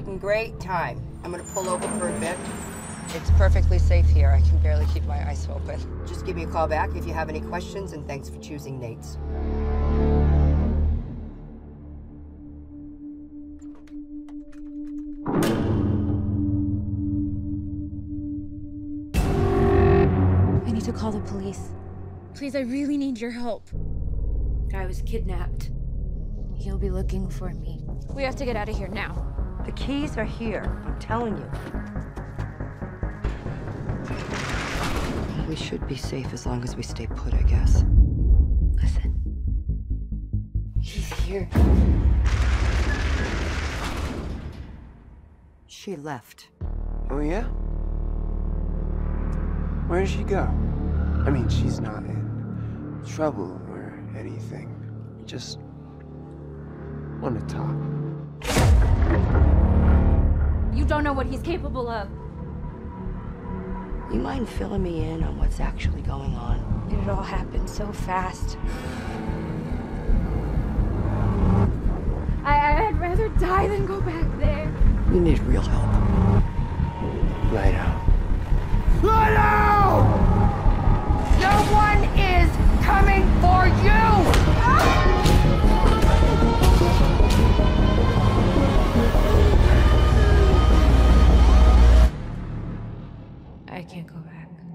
making great time. I'm gonna pull over for a bit. It's perfectly safe here. I can barely keep my eyes open. Just give me a call back if you have any questions, and thanks for choosing Nate's. I need to call the police. Please, I really need your help. I was kidnapped. He'll be looking for me. We have to get out of here now. The keys are here. I'm telling you. We should be safe as long as we stay put, I guess. Listen. He's here. She left. Oh, yeah? Where did she go? I mean, she's not in trouble or anything. We just want to talk. You don't know what he's capable of. You mind filling me in on what's actually going on? It all happened so fast. I, I'd rather die than go back there. We need real help. Light out. I can't go back.